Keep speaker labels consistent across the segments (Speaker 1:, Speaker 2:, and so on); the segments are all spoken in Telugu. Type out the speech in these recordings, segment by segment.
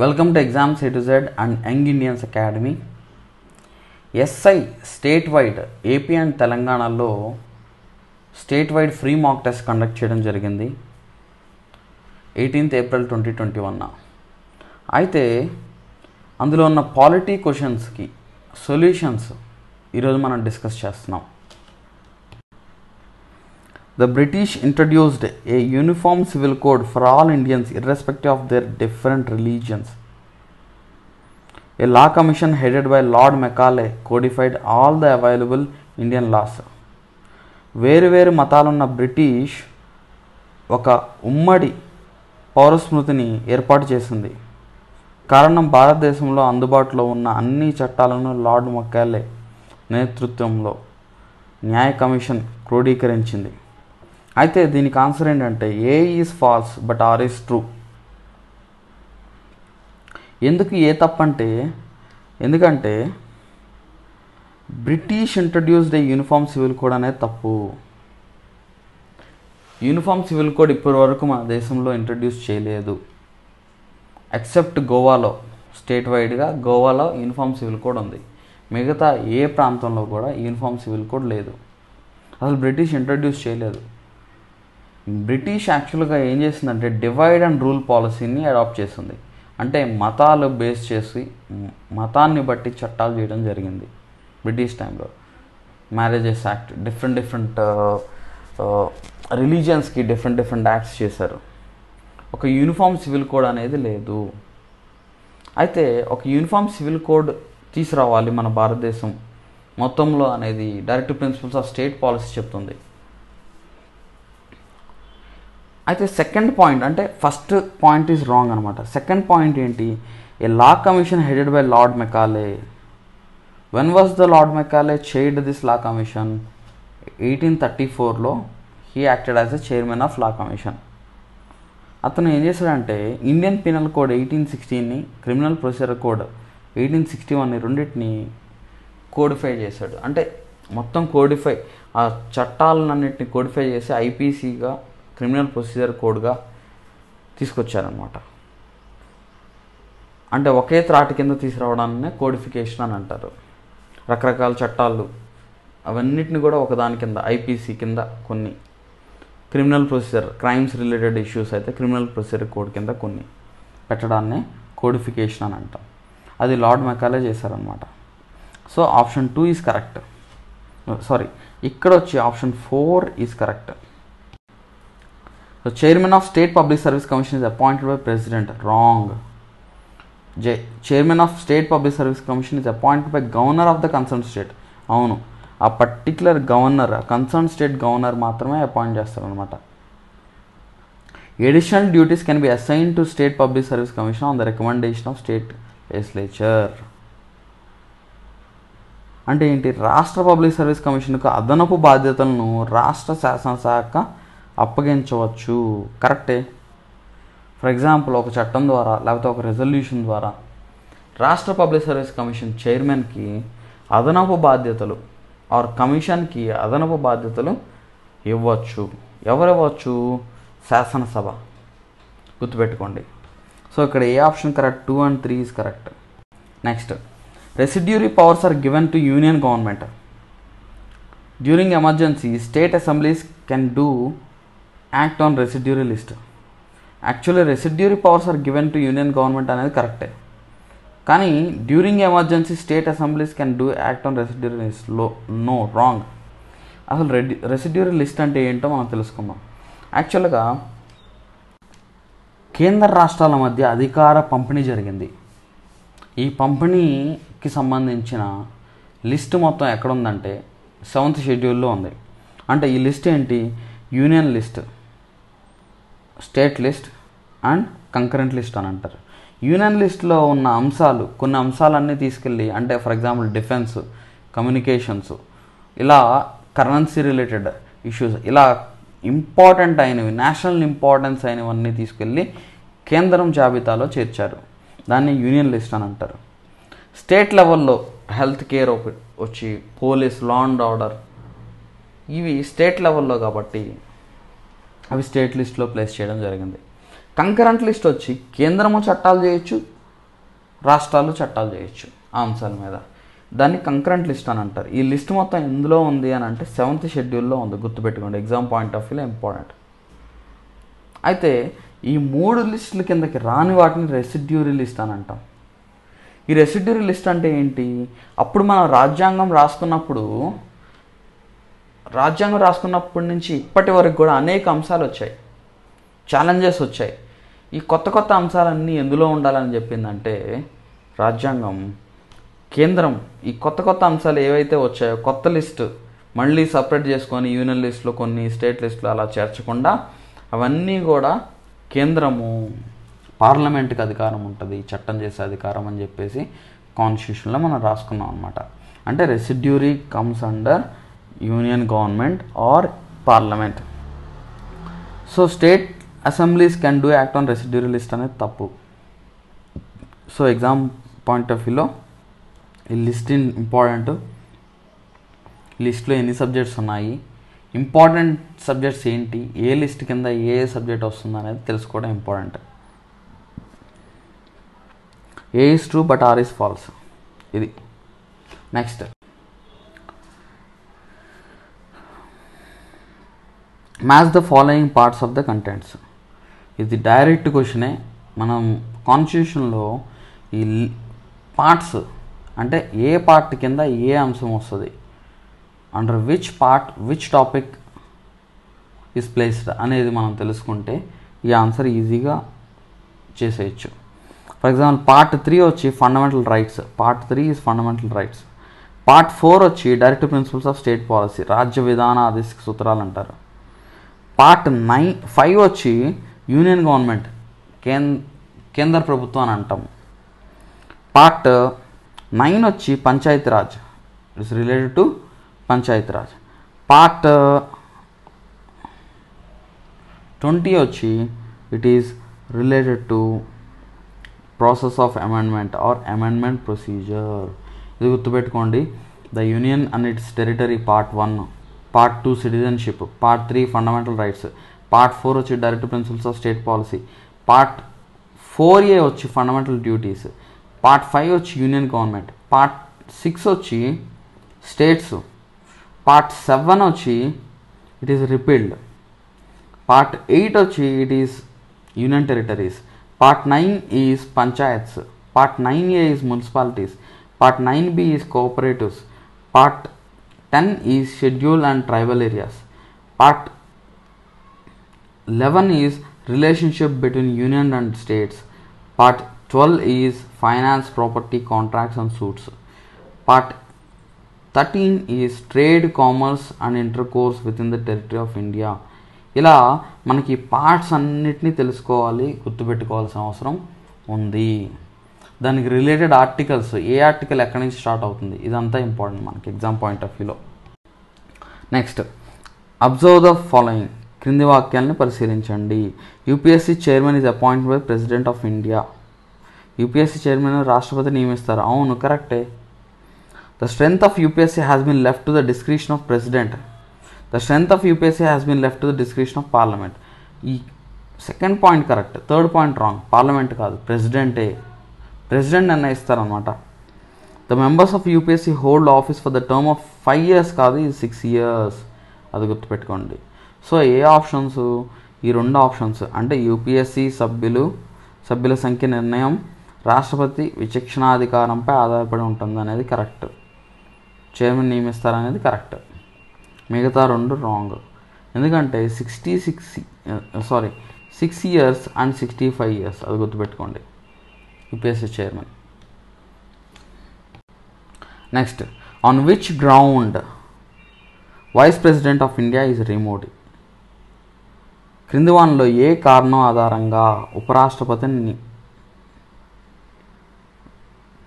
Speaker 1: Welcome to exams A to Z and young Indians academy SI state wide AP and తెలంగాణలో state wide free mock test conduct చేయడం జరిగింది. ఎయిటీన్త్ ఏప్రిల్ ట్వంటీ ట్వంటీ వన్న అయితే అందులో ఉన్న పాలిటీ క్వశ్చన్స్కి సొల్యూషన్స్ ఈరోజు మనం డిస్కస్ చేస్తున్నాం. The British introduced a uniform civil code for all Indians, irrespective of their different religions. A law commission headed by Lord Macaulay codified all the available Indian laws. వేరు వేరు మతాలున్న బ్రిటిష్ ఒక ఉమ్మడి పౌరస్మృతిని ఏర్పాటు చేసింది కారణం భారతదేశంలో అందుబాటులో ఉన్న అన్ని చట్టాలను లార్డ్ మకాలే నేతృత్వంలో న్యాయ కమిషన్ క్రోడీకరించింది అయితే దీనికి ఆన్సర్ ఏంటంటే A is false but R is true ఎందుకు ఏ తప్పంటే ఎందుకంటే British introduced a uniform civil code అనేది తప్పు. యూనిఫామ్ సివిల్ కోడ్ ఇప్పటి వరకు మన దేశంలో ఇంట్రడ్యూస్ చేయలేదు. ఎక్సెప్ట్ గోవాలో స్టేట్ వైడ్గా గోవాలో యూనిఫామ్ సివిల్ కోడ్ ఉంది. మిగతా ఏ ప్రాంతంలో కూడా యూనిఫామ్ సివిల్ కోడ్ లేదు. అసలు బ్రిటిష్ ఇంట్రడ్యూస్ చేయలేదు. బ్రిటిష్ యాక్చువల్గా ఏం చేసిందంటే డివైడ్ అండ్ రూల్ పాలసీని అడాప్ట్ చేసింది. అంటే మతాలు బేస్ చేసి మతాన్ని బట్టి చట్టాలు చేయడం జరిగింది బ్రిటిష్ టైంలో. మ్యారేజెస్ యాక్ట్ డిఫరెంట్ డిఫరెంట్ రిలీజియన్స్కి డిఫరెంట్ డిఫరెంట్ యాక్ట్స్ చేశారు. ఒక యూనిఫామ్ సివిల్ కోడ్ అనేది లేదు. అయితే ఒక యూనిఫామ్ సివిల్ కోడ్ తీసుకురావాలి మన భారతదేశం మొత్తంలో అనేది direct principles of state policy చెప్తుంది. అయితే సెకండ్ పాయింట్ అంటే ఫస్ట్ పాయింట్ ఈజ్ రాంగ్ అనమాట సెకండ్ పాయింట్ ఏంటి? A law commission headed by Lord Macaulay when was the Lord Macaulay chaired this law commission eighteen thirty ఫోర్లో he acted as a chairman of law commission అతను ఏం చేశాడంటే Indian penal code eighteen సిక్స్టీన్ని criminal procedure code eighteen sixty వన్ని రెండింటిని కోడిఫై చేశాడు. అంటే మొత్తం కోడిఫై ఆ చట్టాలన్నింటిని కోడిఫై చేసి ఐపీసీగా క్రిమినల్ ప్రొసీజర్ కోడ్గా తీసుకొచ్చారనమాట అంటే ఒకే త్రాటి కింద తీసుకురావడాన్నే కోడిఫికేషన్ అని అంటారు. రకరకాల చట్టాలు అవన్నిటిని కూడా ఒకదాని కింద ఐపీసీ కింద కొన్ని. Criminal procedure crimes related issues అయితే క్రిమినల్ ప్రొసీజర్ కోడ్ కింద కొన్ని పెట్టడాన్నే కోడిఫికేషన్ అని అంటాం. అది లార్డ్ మెకాలే చేశారనమాట so option two is correct. Sorry ఇక్కడ వచ్చి option four is correct. So chairman of state public service commission is appointed by president wrong J chairman of state public service commission is appointed by governor of the concern state అవును. ఆ particular governor concern state governor మాత్రమే అపాయింట్ చేస్తారనమాట additional duties can be assign to state public service commission on the recommendation of state legislature అంటే ఏంటి? రాష్ట్ర పబ్లిక్ సర్వీస్ కమిషన్కు అదనపు బాధ్యతలను రాష్ట్ర శాసనశాఖ అప్పగించవచ్చు. కరెక్టే? ఫర్ ఎగ్జాంపుల్ ఒక చట్టం ద్వారా లేకపోతే ఒక రెజల్యూషన్ ద్వారా రాష్ట్ర పబ్లిక్ సర్వీస్ కమిషన్ చైర్మన్కి అదనపు బాధ్యతలు ఆర్ కమిషన్కి అదనపు బాధ్యతలు ఇవ్వచ్చు. ఎవరివ్వచ్చు శాసనసభ. గుర్తుపెట్టుకోండి. సో ఇక్కడ ఏ option correct? Two and three is correct. Next. Residuary powers are given to union government. During emergency state assemblies can do act on residuary list actually residuary powers are given to union government అనేది కరెక్టే కానీ during emergency state assemblies can do act on residuary లిస్ట్లో నో రాంగ్ అసలు రెడ్ రెసిడ్యూరీ లిస్ట్ అంటే ఏంటో మనం తెలుసుకుందాం. యాక్చువల్గా కేంద్ర రాష్ట్రాల మధ్య అధికార పంపిణీ జరిగింది. ఈ పంపిణీకి సంబంధించిన లిస్ట్ మొత్తం ఎక్కడ ఉందంటే సెవెంత్ షెడ్యూల్లో ఉంది. అంటే ఈ లిస్ట్ ఏంటి? Union list. State list and concurrent list అని అంటారు. యూనియన్ లిస్ట్లో ఉన్న అంశాలు కొన్ని అంశాలన్నీ తీసుకెళ్ళి అంటే ఫర్ ఎగ్జాంపుల్ డిఫెన్స్ కమ్యూనికేషన్స్ ఇలా కరెన్సీ రిలేటెడ్ ఇష్యూస్ ఇలా ఇంపార్టెంట్ అయినవి నేషనల్ ఇంపార్టెన్స్ అయినవన్నీ తీసుకెళ్ళి కేంద్రం జాబితాలో చేర్చారు. దాన్ని యూనియన్ లిస్ట్ అని అంటారు. స్టేట్ లెవెల్లో హెల్త్ కేర్ వచ్చి పోలీస్ లా అండ్ ఆర్డర్ ఇవి స్టేట్ లెవెల్లో కాబట్టి అవి స్టేట్ లిస్ట్లో ప్లేస్ చేయడం జరిగింది. కంకరెంట్ లిస్ట్ వచ్చి కేంద్రము చట్టాలు చేయొచ్చు రాష్ట్రాలు చట్టాలు చేయొచ్చు ఆ అంశాల మీద. దాన్ని కంకరెంట్ లిస్ట్ అని అంటారు. ఈ లిస్ట్ మొత్తం ఎందులో ఉంది అని అంటే సెవెంత్ షెడ్యూల్లో ఉంది గుర్తుపెట్టుకోండి. ఎగ్జామ్ పాయింట్ ఆఫ్ వ్యూలో ఇంపార్టెంట్ అయితే ఈ మూడు లిస్టుల కిందకి రాని వాటిని రెసిడ్యూరీ లిస్ట్ అని అంటాం. ఈ రెసిడ్యూరీ లిస్ట్ అంటే ఏంటి? అప్పుడు మనం రాజ్యాంగం రాసుకున్నప్పుడు రాజ్యాంగం రాసుకున్నప్పటి నుంచి ఇప్పటి వరకు కూడా అనేక అంశాలు వచ్చాయి. ఛాలెంజెస్ వచ్చాయి. ఈ కొత్త కొత్త అంశాలన్నీ ఎందులో ఉండాలని చెప్పిందంటే రాజ్యాంగం కేంద్రం ఈ కొత్త కొత్త అంశాలు ఏవైతే వచ్చాయో కొత్త లిస్ట్ మళ్ళీ సపరేట్ చేసుకొని యూనియన్ లిస్టులో కొన్ని స్టేట్ లిస్టులు అలా చేర్చకుండా అవన్నీ కూడా కేంద్రము పార్లమెంట్కి అధికారం ఉంటుంది చట్టం చేసే అధికారం అని చెప్పేసి కాన్స్టిట్యూషన్లో మనం రాసుకున్నాం అనమాట అంటే residuary comes under union government or parliament. So state assemblies can do act on residuary list అనేది తప్పు. సో ఎగ్జామ్ పాయింట్ ఆఫ్ వ్యూలో ఈ లిస్ట్ ఇంపార్టెంట్. లిస్ట్లో ఎన్ని సబ్జెక్ట్స్ ఉన్నాయి? ఇంపార్టెంట్ సబ్జెక్ట్స్ ఏంటి? ఏ లిస్ట్ కింద ఏ సబ్జెక్ట్ వస్తుంది అనేది తెలుసుకోవడం important. A is true but R is false. ఇది. Next. Match the following parts of the contents ఇది డైరెక్ట్ క్వశ్చనే మనం కాన్స్టిట్యూషన్లో ఈ పార్ట్స్ అంటే ఏ పార్ట్ కింద ఏ అంశం వస్తుంది? Under which part which topic is placed అనేది మనం తెలుసుకుంటే ఈ ఆన్సర్ ఈజీగా చేసేయచ్చు. ఫర్ ఎగ్జాంపుల్ పార్ట్ త్రీ వచ్చి fundamental rights part three is fundamental rights part four వచ్చి direct principles of state policy రాజ్య విధాన ఆదేశిక సూత్రాలు అంటారు. పార్ట్ నైన్ ఫైవ్ వచ్చి యూనియన్ గవర్నమెంట్ కేంద్ర కేంద్ర ప్రభుత్వం అని అంటాం. పార్ట్ నైన్ వచ్చి Panchayati Raj it's related to Panchayati Raj part twenty వచ్చి it is related to process of amendment or amendment procedure ఇది గుర్తుపెట్టుకోండి. The union and its territory part one part two citizenship part three fundamental rights part four వచ్చి direct principles of state policy part four A వచ్చి ఫండమెంటల్ డ్యూటీస్ పార్ట్ ఫైవ్ వచ్చి యూనియన్ గవర్నమెంట్ పార్ట్ సిక్స్ వచ్చి స్టేట్స్ పార్ట్ సెవెన్ వచ్చి it is repealed part eight వచ్చి it is union territories part nine is panchayats part nine A is municipalities part nine B is cooperatives part ten is schedule and tribal areas. Part eleven is relationship between union and states. Part twelve is finance property contracts and suits. Part thirteen is trade commerce and intercourse with in the territory of India. ఇలా మనకి పార్ట్స్ అన్నిటినీ తెలుసుకోవాలి గుర్తుపెట్టుకోవాల్సిన అవసరం ఉంది. దానికి రిలేటెడ్ ఆర్టికల్స్ ఏ ఆర్టికల్ ఎక్కడి నుంచి స్టార్ట్ అవుతుంది? ఇదంతా ఇంపార్టెంట్ మనకి ఎగ్జామ్ పాయింట్ ఆఫ్ వ్యూలో నెక్స్ట్ అబ్జర్వ్ ద ఫాలోయింగ్ క్రింది వాక్యాలను పరిశీలించండి. UPSC chairman is appoint by president of India UPSC chairman రాష్ట్రపతి నియమిస్తారు. అవును కరెక్టే the strength of UPSC has been left to the description of president the strength of UPSC has been left to the description of parliament ఈ second point correct third point wrong parliament కాదు ప్రెసిడెంటే president నిర్ణయిస్తారనమాట the members of UPSC hold office for the term of five years కాదు ఇది సిక్స్ ఇయర్స్ అది గుర్తుపెట్టుకోండి. సో ఏ ఆప్షన్స్ ఈ రెండు ఆప్షన్స్ అంటే యూపీఎస్సీ సభ్యులు సభ్యుల సంఖ్య నిర్ణయం రాష్ట్రపతి విచక్షణాధికారంపై ఆధారపడి ఉంటుంది అనేది కరెక్ట్. చైర్మన్ నియమిస్తారనేది కరెక్ట్. మిగతా రెండు రాంగ్. ఎందుకంటే sixty six sorry six years and sixty five years అది గుర్తుపెట్టుకోండి. UPSC chairman next on which ground vice president of India is removed క్రింది వానలో ఏ కారణం ఆధారంగా ఉపరాష్ట్రపతిని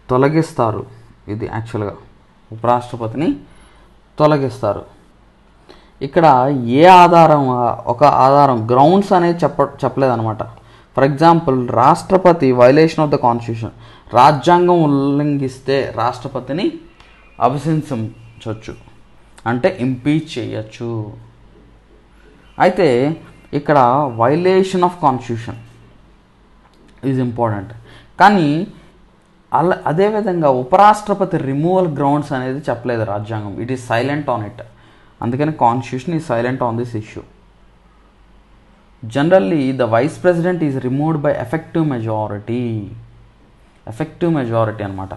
Speaker 1: తొలగిస్తారు? ఇది యాక్చువల్గా ఉపరాష్ట్రపతిని తొలగిస్తారు. ఇక్కడ ఏ ఆధారం ఒక ఆధారం గ్రౌండ్స్ అనేది చెప్ప చెప్పలేదన్నమాట. ఫర్ ఎగ్జాంపుల్ రాష్ట్రపతి వైలేషన్ ఆఫ్ ద కాన్స్టిట్యూషన్ రాజ్యాంగం ఉల్లంఘిస్తే రాష్ట్రపతిని అభిశంసించవచ్చు అంటే ఇంపీచ్ చేయొచ్చు. అయితే ఇక్కడ violation of constitution is important కానీ అలా అదేవిధంగా ఉపరాష్ట్రపతి రిమూవల్ గ్రౌండ్స్ అనేది చెప్పలేదు రాజ్యాంగం. It is silent on it అందుకని కాన్స్టిట్యూషన్ ఈ silent on this issue generally the vice president is removed by effective majority effective majority అనమాట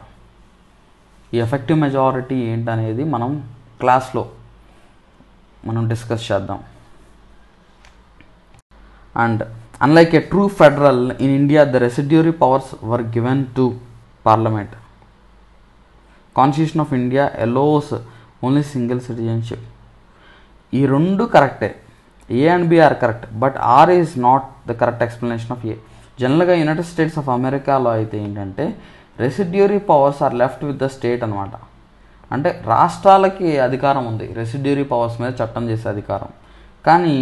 Speaker 1: ఈ ఎఫెక్టివ్ మెజారిటీ ఏంటనేది మనం క్లాస్లో మనం డిస్కస్ చేద్దాం. And unlike a true federal in India the residuary powers were given to parliament constitution of India allows only single citizenship ఈ రెండు కరెక్టే A and B are correct but R is not the correct explanation of A జనరల్గా యునైటెడ్ స్టేట్స్ ఆఫ్ అమెరికాలో అయితే ఏంటంటే residuary powers are left with the state అనమాట అంటే రాష్ట్రాలకి అధికారం ఉంది రెసిడ్యూరీ పవర్స్ మీద చట్టం చేసే అధికారం. కానీ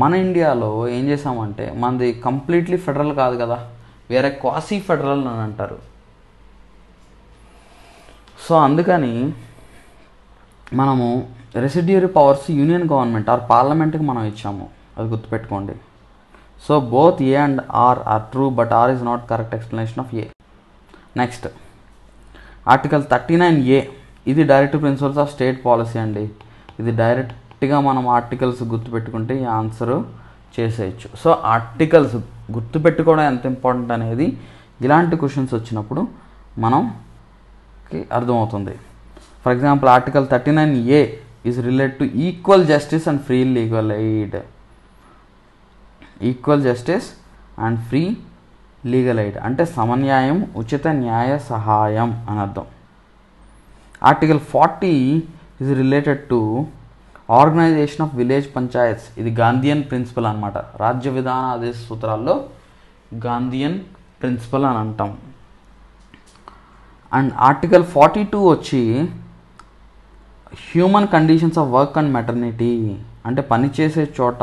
Speaker 1: మన ఇండియాలో ఏం చేసామంటే మనది కంప్లీట్లీ ఫెడరల్ కాదు కదా వేరే క్వాసీ ఫెడరల్ అని అంటారు. సో అందుకని మనము residuary powers union government or పార్లమెంట్కి మనం ఇచ్చాము. అది గుర్తుపెట్టుకోండి. So both A and R are true but R is not correct explanation of A next article thirty nine A ఇది direct principles of state policy అండి. ఇది డైరెక్ట్గా మనం ఆర్టికల్స్ గుర్తుపెట్టుకుంటే ఈ ఆన్సర్ చేసేయచ్చు. సో ఆర్టికల్స్ గుర్తుపెట్టుకోవడం ఎంత ఇంపార్టెంట్ అనేది ఇలాంటి క్వశ్చన్స్ వచ్చినప్పుడు మనం అర్థమవుతుంది. For example article thirty nine A is relate to equal justice and free legal aid equal justice and free legal aid అంటే సమన్యాయం ఉచిత న్యాయ సహాయం అని అర్థం. Article forty is related to organisation of village panchayats ఇది గాంధీయన్ ప్రిన్సిపల్ అనమాట రాజ్య విధాన ఆదేశ సూత్రాల్లో గాంధీయన్ ప్రిన్సిపల్ అని అంటాం. అండ్ ఆర్టికల్ ఫార్టీ టూ వచ్చి human conditions of work and maternity అంటే పనిచేసే చోట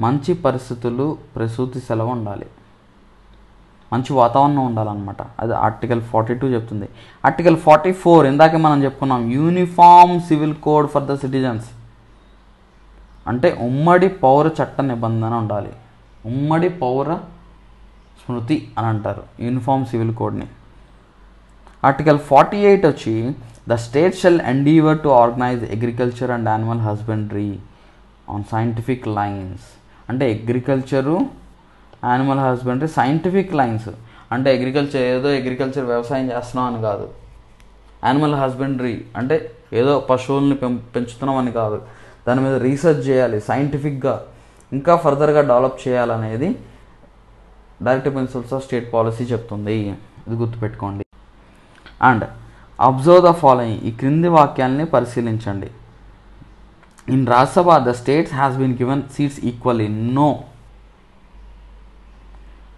Speaker 1: మంచి పరిస్థితులు ప్రసూతి సెలవు ఉండాలి. మంచి వాతావరణం ఉండాలన్నమాట. అది ఆర్టికల్ ఫార్టీ టూ చెప్తుంది. ఆర్టికల్ ఫార్టీ ఫోర్ ఇందాకే మనం చెప్పుకున్నాం uniform civil code for the citizens. అంటే ఉమ్మడి పౌర చట్ట నిబంధన ఉండాలి. ఉమ్మడి పౌర స్మృతి అని అంటారు యూనిఫామ్ సివిల్ కోడ్ని. ఆర్టికల్ ఫార్టీ ఎయిట్ వచ్చి the state shall endeavour to organise agriculture and animal husbandry on scientific lines అంటే agriculture animal husbandry scientific lines అంటే అగ్రికల్చర్ ఏదో అగ్రికల్చర్ వ్యవసాయం చేస్తున్నాం అని కాదు. యానిమల్ హస్బెండరీ అంటే ఏదో పశువుల్ని పెం పెంచుతున్నాం అని కాదు. దాని మీద రీసెర్చ్ చేయాలి సైంటిఫిక్గా ఇంకా ఫర్దర్గా డెవలప్ చేయాలనేది direct principles of state policy చెప్తుంది. ఇది గుర్తుపెట్టుకోండి. And observe the following. ఈ క్రింది వాక్యాలని పరిశీలించండి. In Rajya Sabha the states has been given seats equally no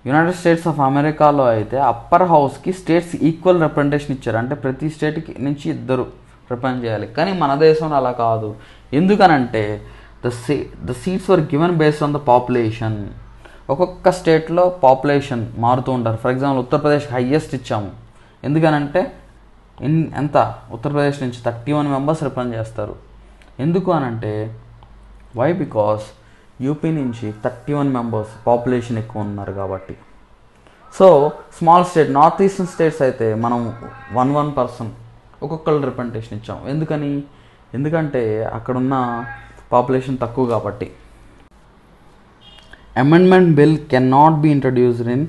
Speaker 1: United States of అమెరికాలో అయితే అప్పర్ హౌస్కి స్టేట్స్ ఈక్వల్ రిప్రజెంటేషన్ ఇచ్చారు. అంటే ప్రతి స్టేట్కి నుంచి ఇద్దరు రిప్రజెంట్ చేయాలి. కానీ మన దేశంలో అలా కాదు. ఎందుకనంటే the see the seats were given based on the population ఒక్కొక్క స్టేట్లో పాపులేషన్ మారుతూ ఉంటారు. ఫర్ ఎగ్జాంపుల్ ఉత్తరప్రదేశ్ హయ్యెస్ట్ ఇచ్చాము. ఎందుకనంటే ఇన్ ఎంత? ఉత్తరప్రదేశ్ నుంచి థర్టీ వన్ మెంబర్స్ రిప్రజెంట్ చేస్తారు. ఎందుకు అనంటే వై బికాస్ యూపీ నుంచి థర్టీ వన్ మెంబర్స్ పాపులేషన్ ఎక్కువ ఉన్నారు కాబట్టి. So small state north eastern states అయితే మనం వన్ వన్ పర్సన్ ఒక్కొక్కళ్ళు రిప్రజెంటేషన్ ఇచ్చాం. ఎందుకని? ఎందుకంటే అక్కడున్న పాపులేషన్ తక్కువ కాబట్టి. Amendment bill can not be introduced in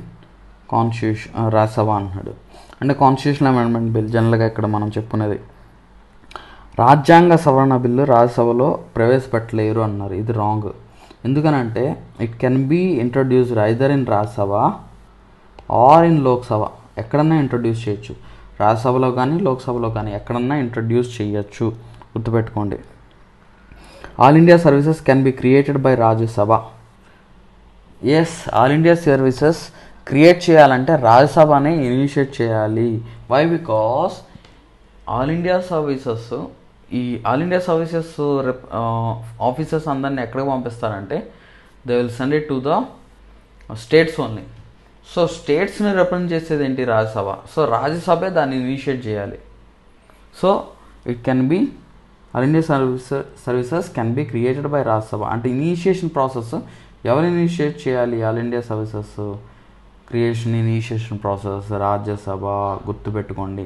Speaker 1: constitution Rajya Sabha అన్నాడు అంటే కాన్స్టిట్యూషన్ అమెండ్మెంట్ బిల్ జనరల్గా ఇక్కడ మనం చెప్పుకునేది. రాజ్యాంగ సవరణ బిల్లు రాజ్యసభలో ప్రవేశపెట్టలేరు అన్నారు. ఇది రాంగ్ ఎందుకనంటే it can be introduced either in Rajya Sabha or in Lok Sabha. ఎక్కడన్నా ఇంట్రడ్యూస్ చేయొచ్చు. రాజ్యసభలో కానీ లోక్సభలో కానీ ఎక్కడన్నా ఇంట్రడ్యూస్ చేయొచ్చు. గుర్తుపెట్టుకోండి. All India services can be created by Rajya Sabha. Yes all India services create చేయాలంటే రాజ్యసభనే ఇనిషియేట్ చేయాలి. Why because all India services ఈ ఆల్ ఇండియా సర్వీసెస్ ఆఫీసర్స్ అందరిని ఎక్కడికి పంపిస్తారంటే they will send it to the states only so స్టేట్స్ని represent చేసేది ఏంటి రాజ్యసభ? సో రాజ్యసభే దాన్ని ఇనిషియేట్ చేయాలి. So it can be all India service services can be created by Rajya Sabha. అంటే ఇనిషియేషన్ ప్రాసెస్ ఎవరు ఇనిషియేట్ చేయాలి all India services creation initiation process Rajya Sabha గుర్తుపెట్టుకోండి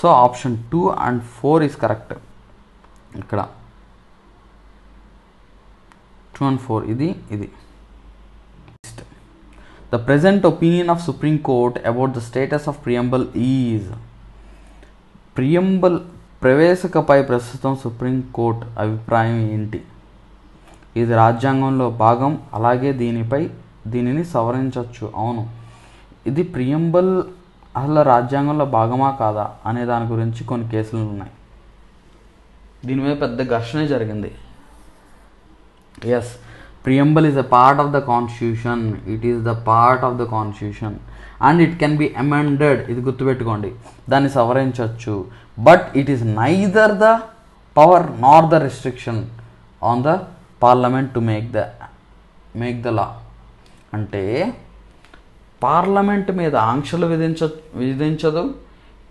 Speaker 1: so option two and four is correct ఇక్కడ. టూ అండ్ ఫోర్ ఇది ఇది. The present opinion of Supreme Court about the status of preamble is preamble ప్రవేశకపై ప్రస్తుతం సుప్రీం కోర్ట్ అభిప్రాయం ఏంటి? ఇది రాజ్యాంగంలో భాగం అలాగే దీనిపై దీనిని సవరించవచ్చు అవును. ఇది ప్రియంబల్ అసలు రాజ్యాంగంలో భాగమా కాదా అనే దాని గురించి కొన్ని కేసులు ఉన్నాయి. దీని మీద పెద్ద ఘర్షణ జరిగింది. Yes preamble is a part of the constitution it is the part of the constitution and it can be amended ఇది గుర్తుపెట్టుకోండి. దాన్ని సవరించవచ్చు. But it is neither the power nor the restriction on the parliament to make the make the law అంటే పార్లమెంట్ మీద ఆంక్షలు విధించ విధించదు.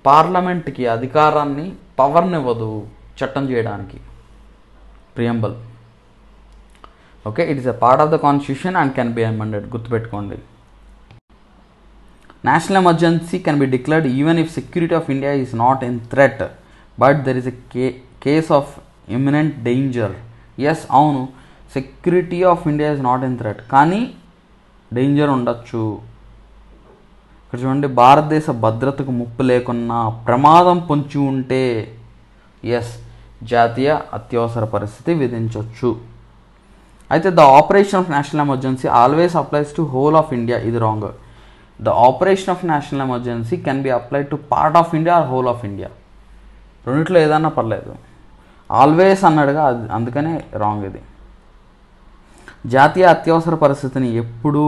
Speaker 1: పార్లమెంట్కి అధికారాన్ని పవర్నివ్వదు చట్టం చేయడానికి. Preamble. Okay it is a part of the constitution and can be amended. గుర్తుపెట్టుకోండి. National emergency can be declared even if security of India is not in threat. But there is a K case of imminent danger. Yes అవును. Security of India is not in threat. కానీ డేంజర్ ఉండొచ్చు. ఇక్కడ చూడండి భారతదేశ భద్రతకు ముప్పు లేకున్నా ప్రమాదం పొంచి ఉంటే ఎస్ జాతీయ అత్యవసర పరిస్థితి విధించవచ్చు అయితే the operation of national emergency always applies to whole of India ఇది wrong the operation of national emergency can be applied to part of India or whole of India రెండిట్లో ఏదన్నా పర్లేదు. ఆల్వేస్ అన్నాడుగా అది అందుకనే రాంగ్ ఇది. జాతీయ అత్యవసర పరిస్థితిని ఎప్పుడూ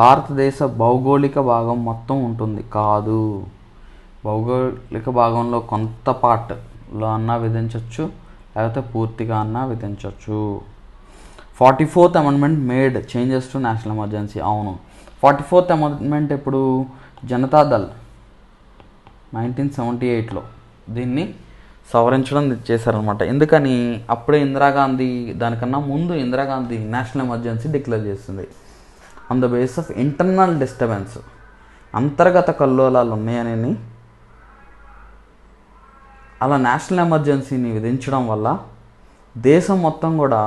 Speaker 1: భారతదేశ భౌగోళిక భాగం మొత్తం ఉంటుంది. కాదు. భౌగోళిక భాగంలో కొంత పార్ట్లో అన్నా విధించవచ్చు లేకపోతే పూర్తిగా అన్నా విధించవచ్చు forty fourth amendment made changes to national emergency అవును. ఫార్టీ ఫోర్త్ అమెండ్మెంట్ ఇప్పుడు జనతాదళ్ నైన్టీన్ సెవెంటీ ఎయిట్లో దీన్ని సవరించడం చేశారనమాట ఎందుకని? అప్పుడే ఇందిరాగాంధీ దానికన్నా ముందు ఇందిరాగాంధీ నేషనల్ ఎమర్జెన్సీ డిక్లేర్ చేస్తుంది on the base of internal disturbance అంతర్గత కల్లోలాలు ఉన్నాయని అలా నేషనల్ ఎమర్జెన్సీని విధించడం వల్ల దేశం మొత్తం కూడా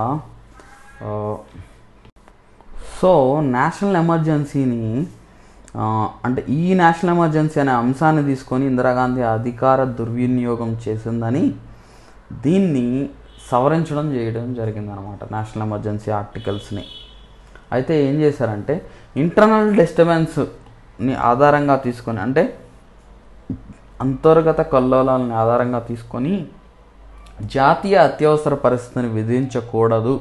Speaker 1: సో నేషనల్ ఎమర్జెన్సీని అంటే ఈ నేషనల్ ఎమర్జెన్సీ అనే అంశాన్ని తీసుకొని ఇందిరాగాంధీ అధికార దుర్వినియోగం చేసిందని దీన్ని సవరించడం చేయడం జరిగిందనమాట నేషనల్ ఎమర్జెన్సీ ఆర్టికల్స్ని అయితే ఏం చేశారంటే ఇంటర్నల్ డిస్టర్బెన్స్ని ఆధారంగా తీసుకొని అంటే అంతర్గత కల్లోలాలని ఆధారంగా తీసుకొని జాతీయ అత్యవసర పరిస్థితిని విధించకూడదు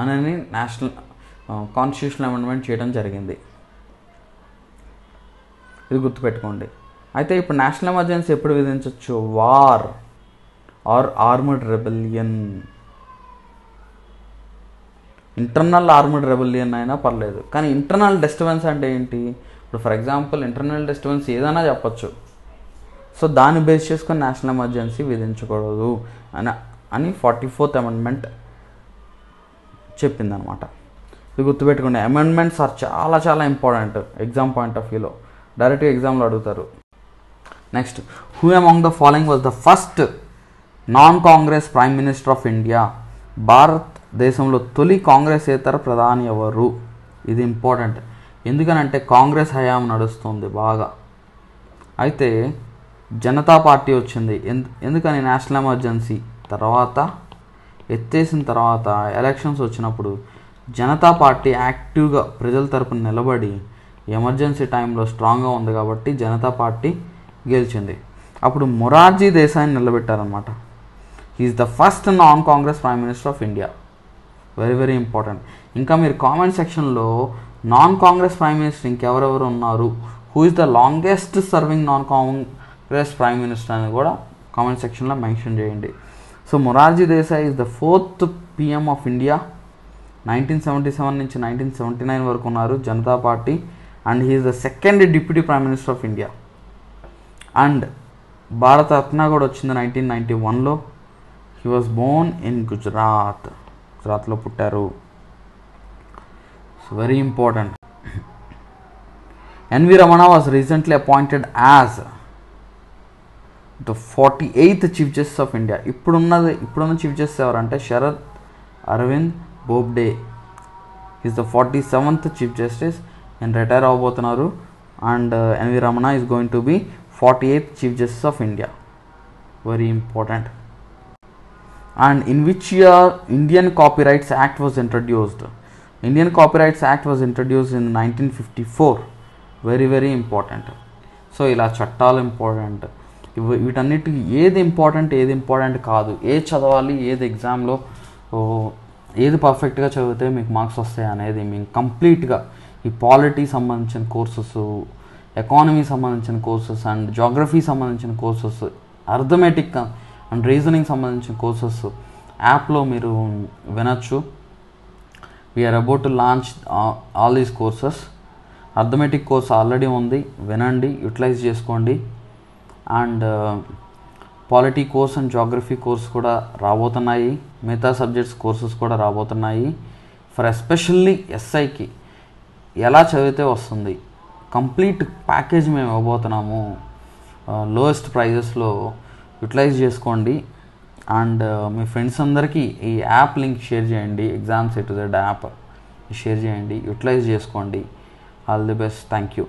Speaker 1: అని నేషనల్ కాన్స్టిట్యూషన్ అమెండ్మెంట్ చేయడం జరిగింది. ఇది గుర్తుపెట్టుకోండి. అయితే ఇప్పుడు నేషనల్ ఎమర్జెన్సీ ఎప్పుడు విధించవచ్చు war or armed rebellion internal armed rebellion అయినా పర్లేదు. కానీ ఇంటర్నల్ డిస్టర్బెన్స్ అంటే ఏంటి? ఇప్పుడు ఫర్ ఎగ్జాంపుల్ ఇంటర్నల్ డిస్టర్బెన్స్ ఏదైనా చెప్పొచ్చు. సో దాన్ని బేస్ చేసుకొని నేషనల్ ఎమర్జెన్సీ విధించకూడదు అని అని ఫార్టీ ఫోర్త్ అమెండ్మెంట్ చెప్పిందనమాట. ఇది గుర్తుపెట్టుకోండి అమెండ్మెంట్స్ ఆర్ చాలా చాలా ఇంపార్టెంట్ ఎగ్జామ్ పాయింట్ ఆఫ్ వ్యూలో. డైరెక్ట్గా ఎగ్జామ్లో అడుగుతారు. Next who among the following was the first non Congress prime minister of India. Bharat దేశంలో తొలి కాంగ్రెసేతర ప్రధాని ఎవరు? ఇది ఇంపార్టెంట్. ఎందుకనంటే కాంగ్రెస్ హయాం నడుస్తుంది బాగా. అయితే జనతా పార్టీ వచ్చింది. ఎందు ఎందుకని నేషనల్ ఎమర్జెన్సీ తర్వాత ఎత్తేసిన తర్వాత ఎలక్షన్స్ వచ్చినప్పుడు జనతా పార్టీ యాక్టివ్గా ప్రజల తరపున నిలబడి ఎమర్జెన్సీ టైంలో స్ట్రాంగ్గా ఉంది కాబట్టి జనతా పార్టీ గెలిచింది. అప్పుడు మొరార్జీ దేశాన్ని నిలబెట్టారనమాట he is the first non Congress prime minister of India very very important ఇంకా మీరు కామెంట్ సెక్షన్లో నాన్ కాంగ్రెస్ ప్రైమ్ మినిస్టర్ ఇంకెవరెవరు ఉన్నారు? Who is the longest serving non Congress prime minister అని కూడా కామెంట్ సెక్షన్లో మెన్షన్ చేయండి. So Morarji Desai is the fourth PM of India nineteen seventy seven నుంచి నైన్టీన్ సెవెంటీ నైన్ వరకు ఉన్నారు Janata Party. And he is the second deputy prime minister of India and Bharat Ratna కూడా వచ్చింది నైన్టీన్ నైంటీ వన్లో he was born in Gujarat గుజరాత్లో పుట్టారు. Very important NV Ramana was recently appointed as the forty eighth chief justice of India ఇప్పుడున్నది ఇప్పుడున్న చీఫ్ జస్టిస్ ఎవరంటే Sharad Arvind Bobde. Is the forty seventh chief justice and retire అవ్వబోతున్నారు and NV Ramana is going to be forty eighth chief justice of India very important and in which year Indian Copyrights Act was introduced. Indian Copyrights Act was introduced in 1954. Very very important so ఇలా చట్టాలు ఇంపార్టెంట్ వీటన్నిటి వీటన్నిటికి ఏది ఇంపార్టెంట్ ఏది ఇంపార్టెంట్ కాదు ఏది చదవాలి ఏది ఎగ్జామ్లో ఏది పర్ఫెక్ట్గా చదివితే మీకు మార్క్స్ వస్తాయి అనేది మేము కంప్లీట్గా ఈ పాలిటీ సంబంధించిన కోర్సెస్ ఎకానమీ సంబంధించిన కోర్సెస్ అండ్ జాగ్రఫీ సంబంధించిన కోర్సెస్ అర్థమెటిక్ అండ్ రీజనింగ్ సంబంధించిన కోర్సెస్ యాప్లో మీరు వినొచ్చు. We're about to launch all these courses arithmetic course already ఉంది. వినండి యూటిలైజ్ చేసుకోండి. And polity course and geography course కూడా రాబోతున్నాయి. మిగతా సబ్జెక్ట్స్ కోర్సెస్ కూడా రాబోతున్నాయి. ఫర్ ఎస్పెషల్లీ ఎస్ఐకి ఎలా చదివితే వస్తుంది? కంప్లీట్ ప్యాకేజ్ మేము ఇవ్వబోతున్నాము. Uh, లోయెస్ట్ ప్రైజెస్లో యూటిలైజ్ చేసుకోండి. అండ్ uh, మీ ఫ్రెండ్స్ అందరికీ ఈ యాప్ లింక్ షేర్ చేయండి. Exams A to Z app share చేయండి. యూటిలైజ్ చేసుకోండి. All the best. Thank you